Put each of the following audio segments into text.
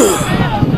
Huh.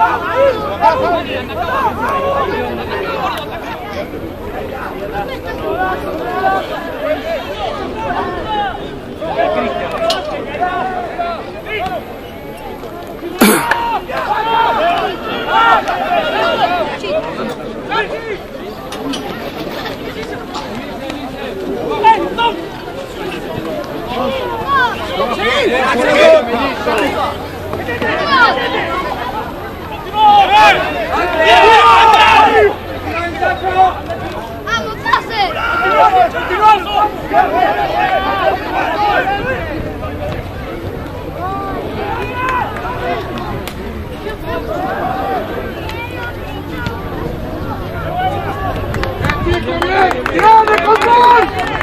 야, Grande, controle!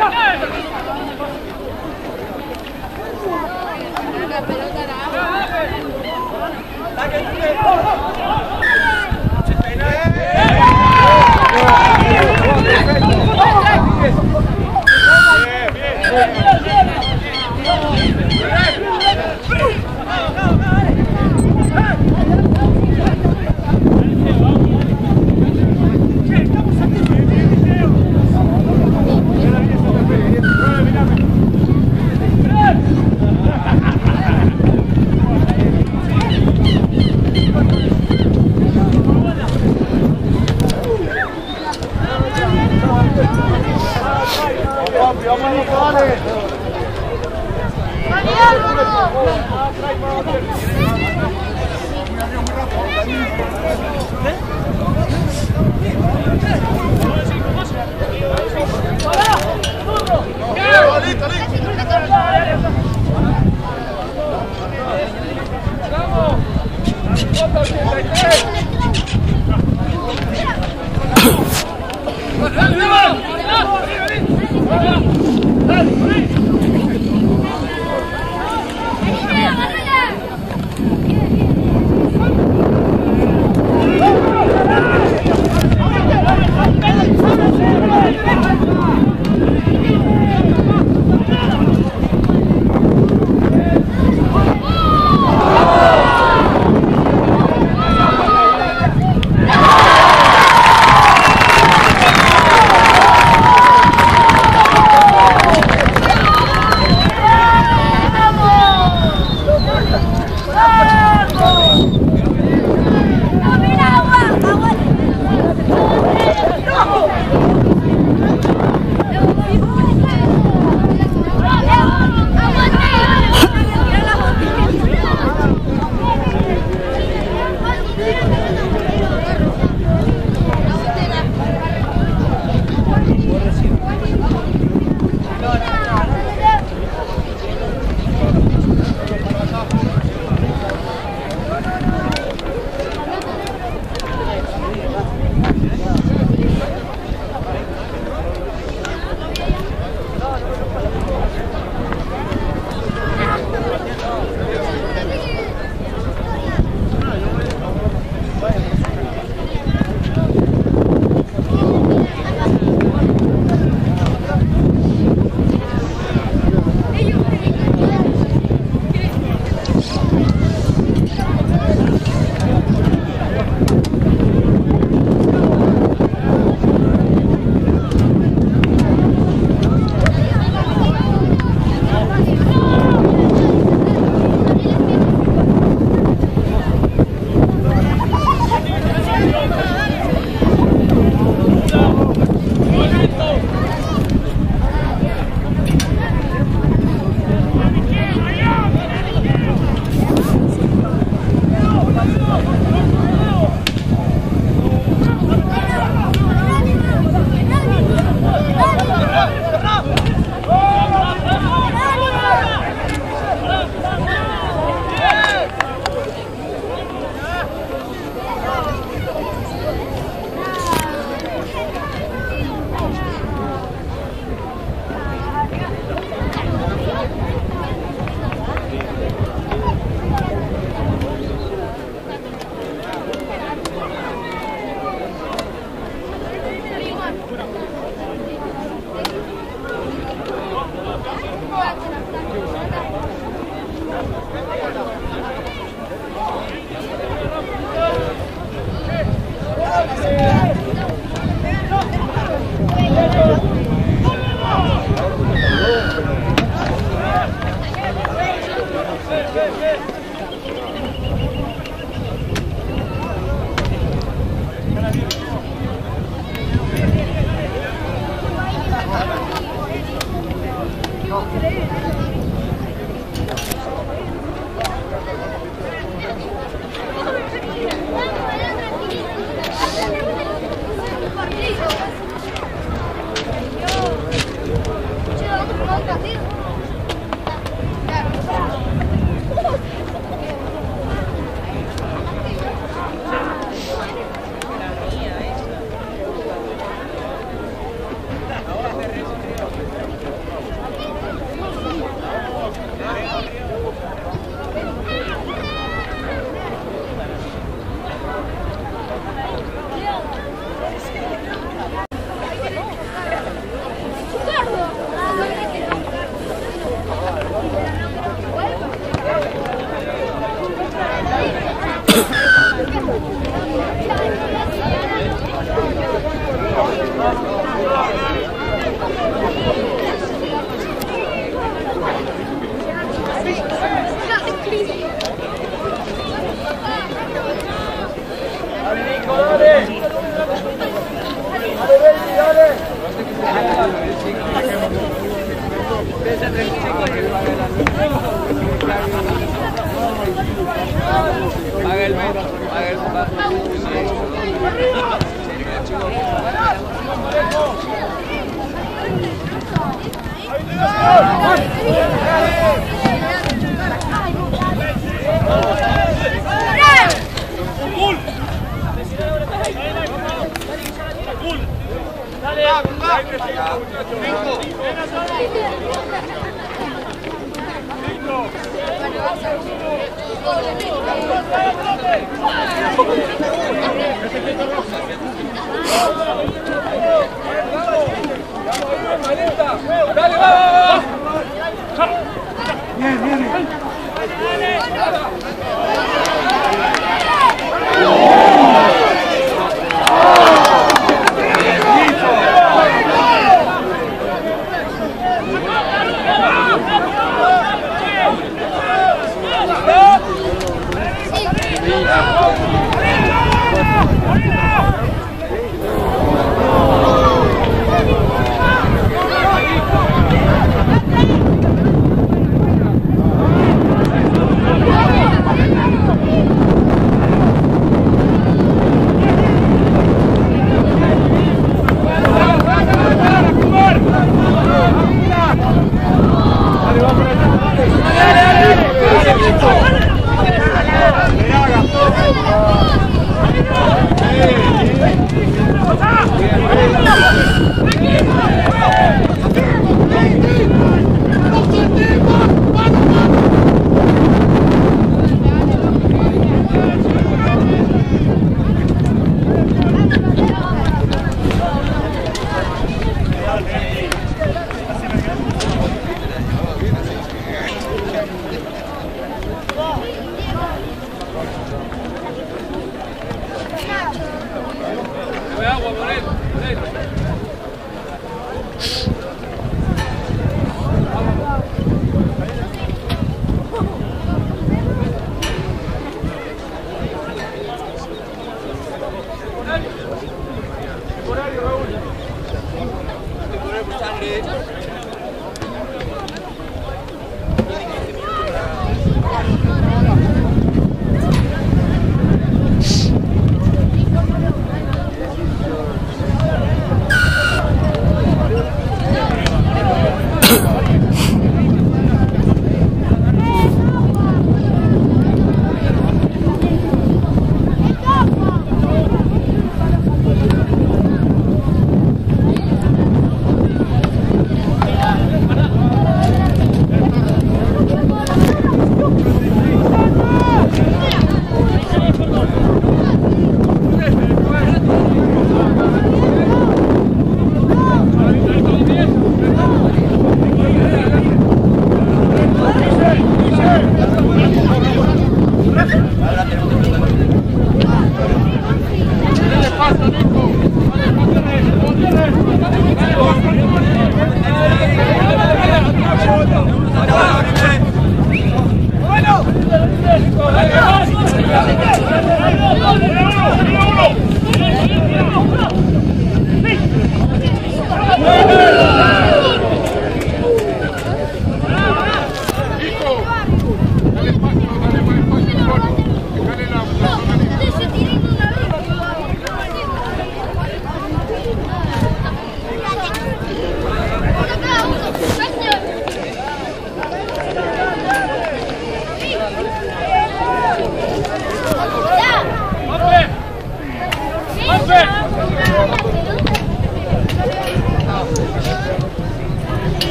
La pelota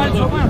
Pas le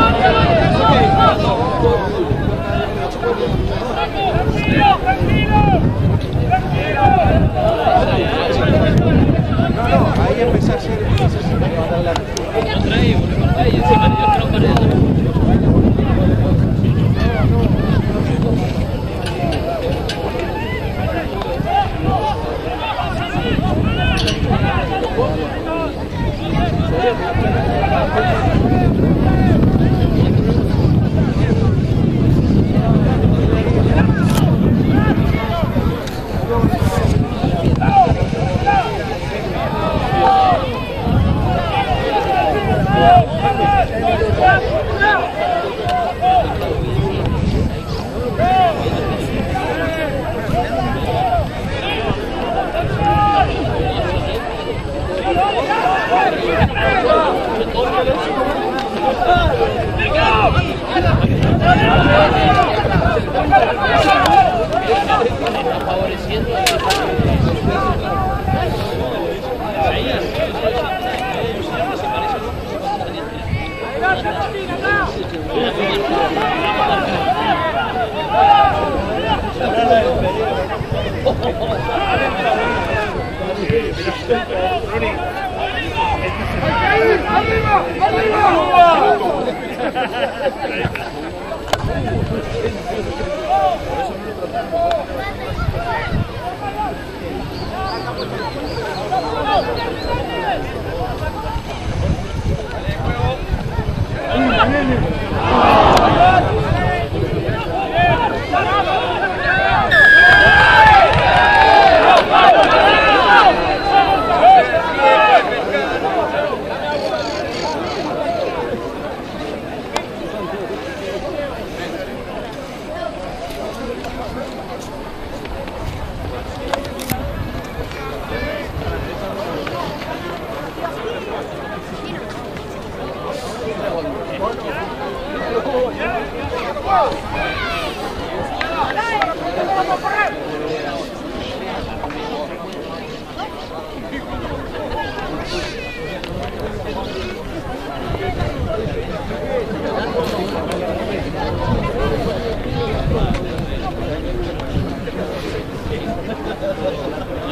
Oye,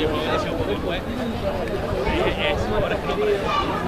podría no.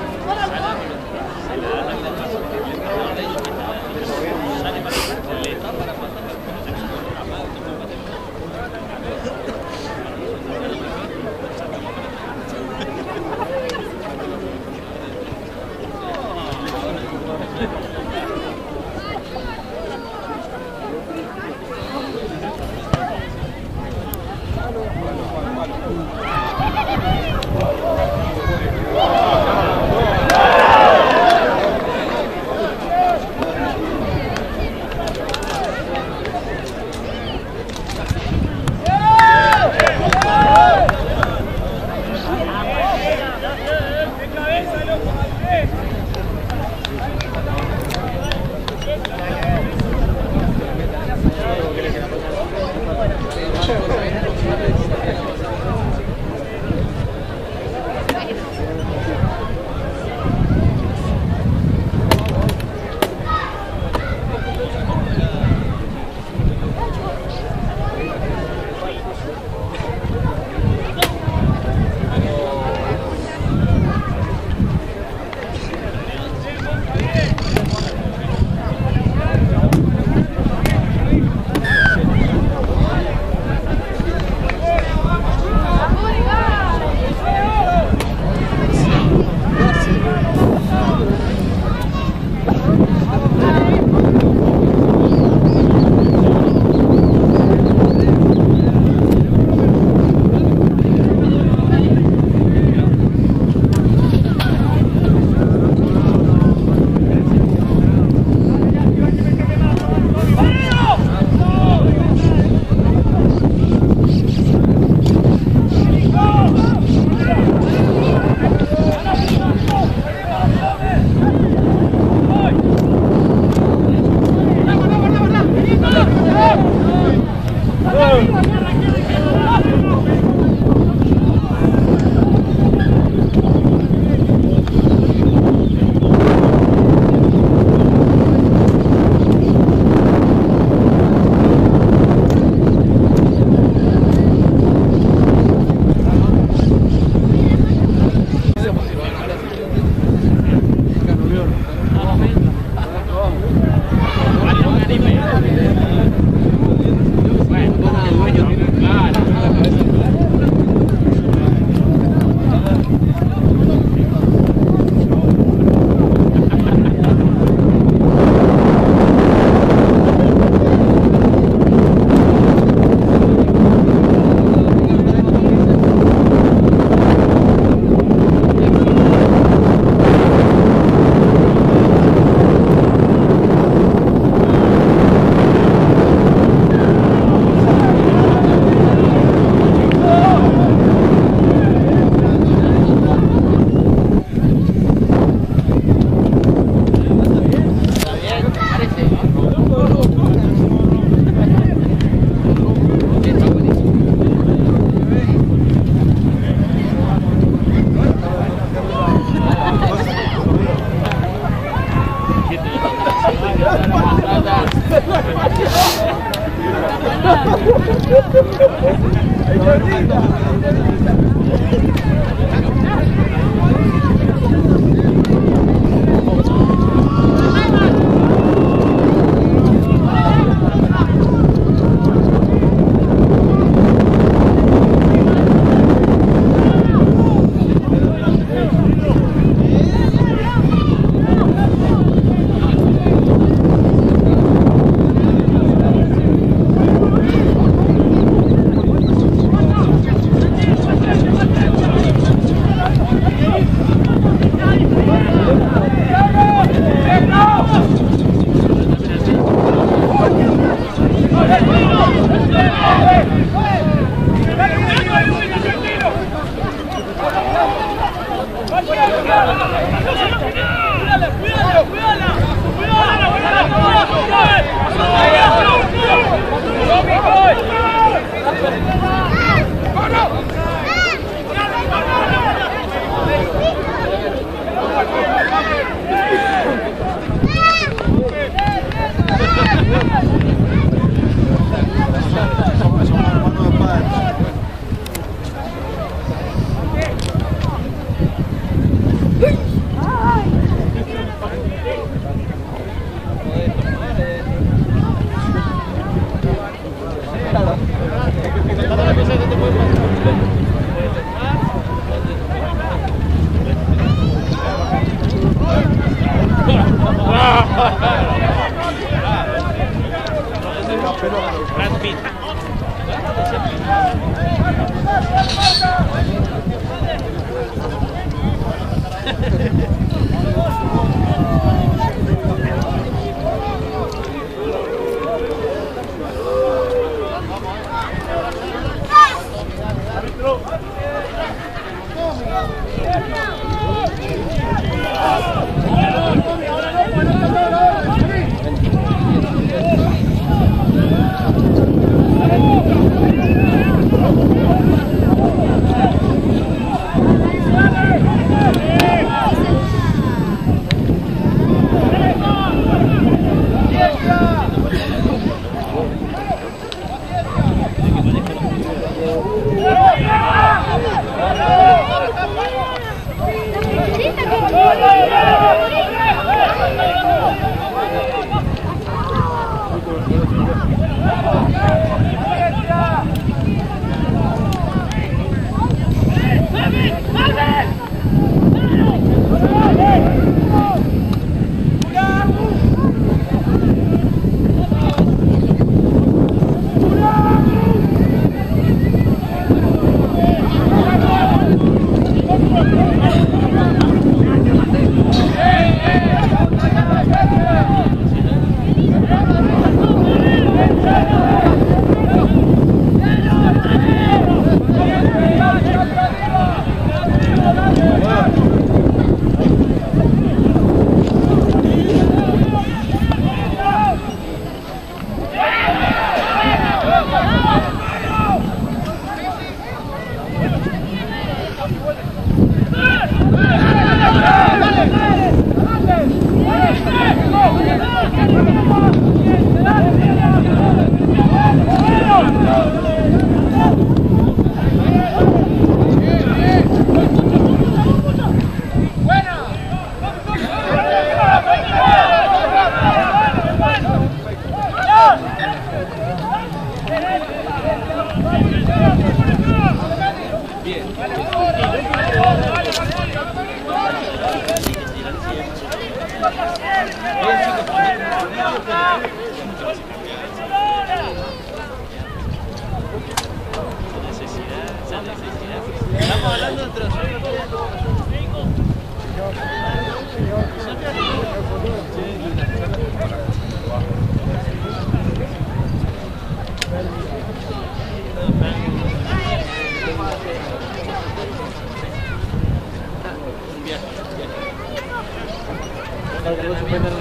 Para que lo suspendan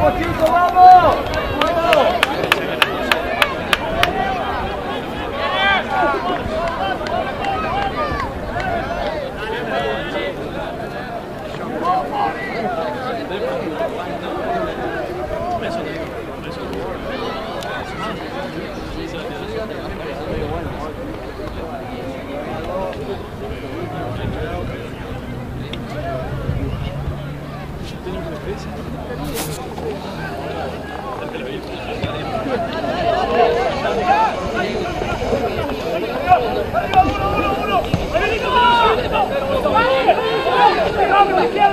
¡Vamos, chicos, vamos! Come on, come on.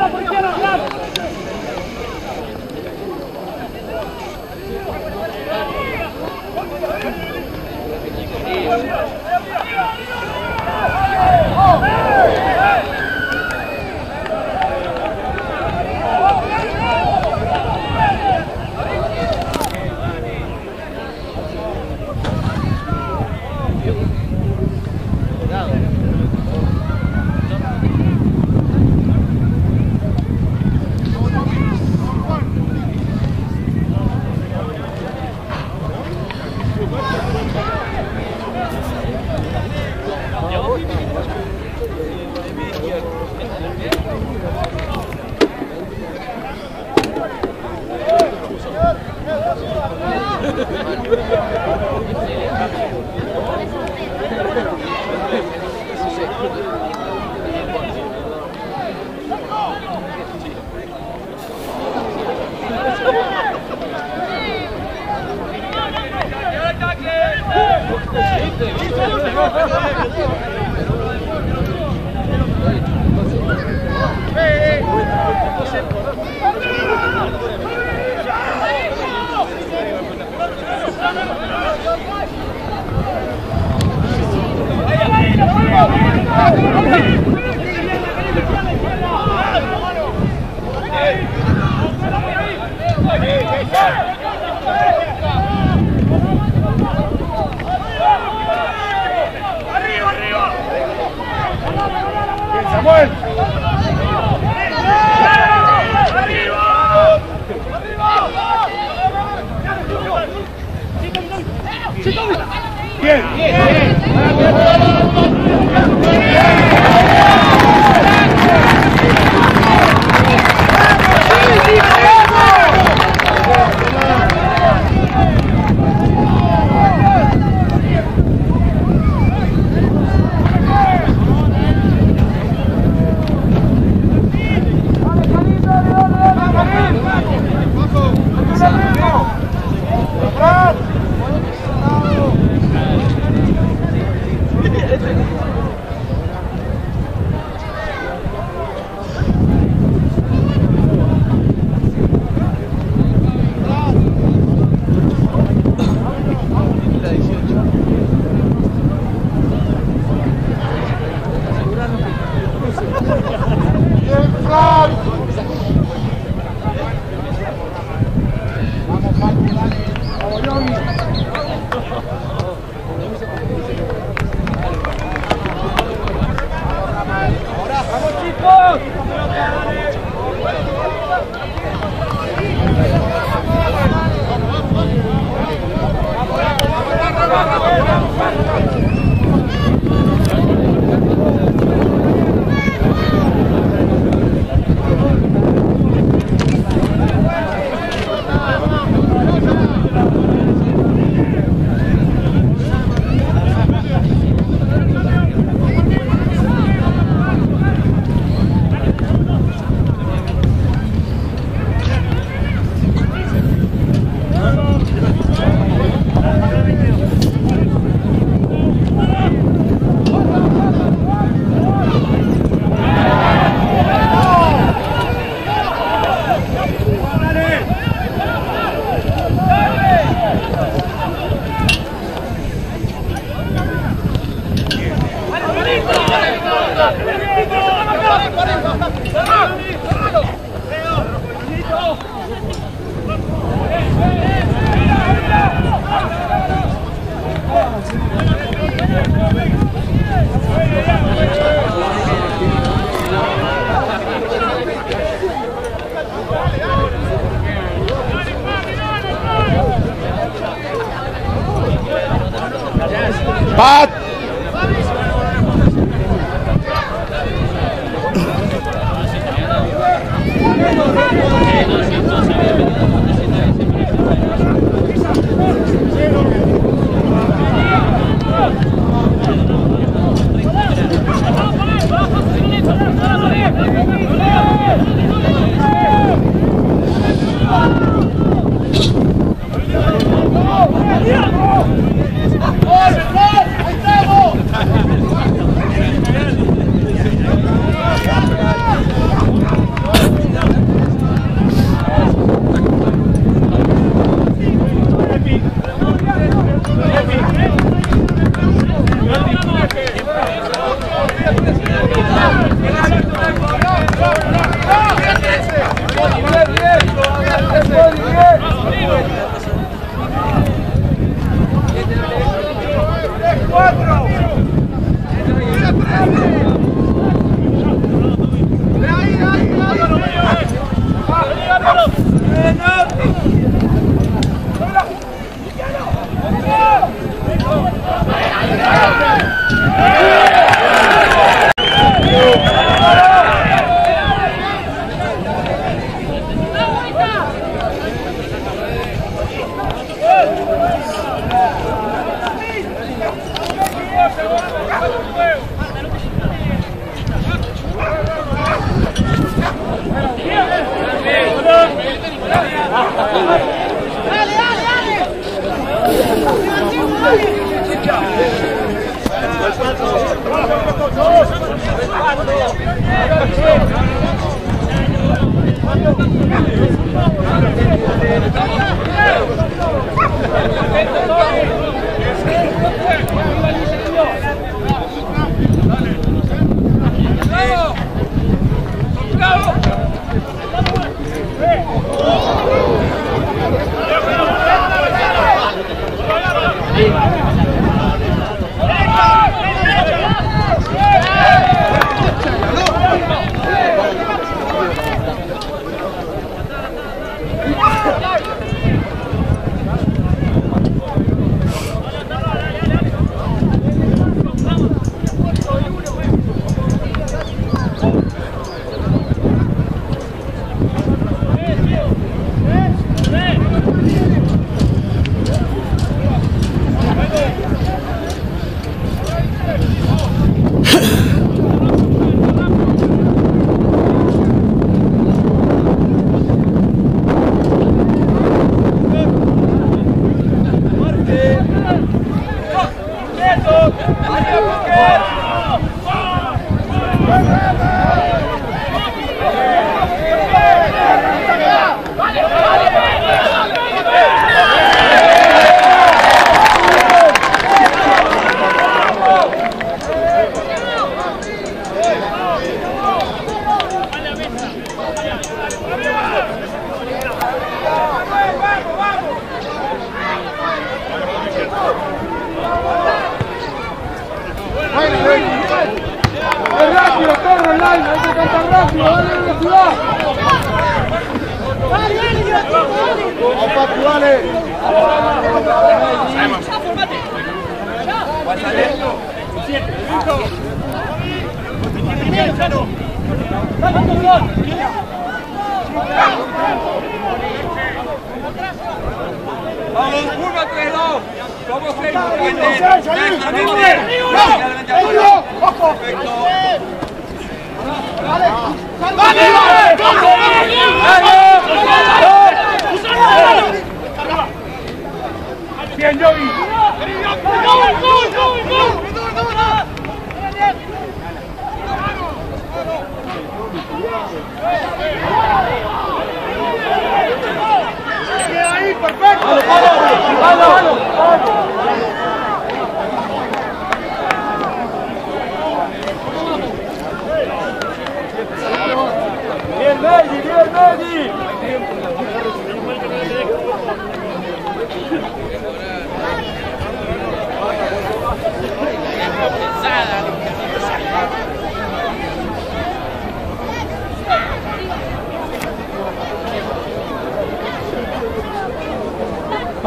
Pat.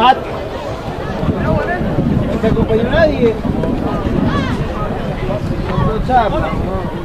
Pat. No te acompañó nadie. No, chapa, no.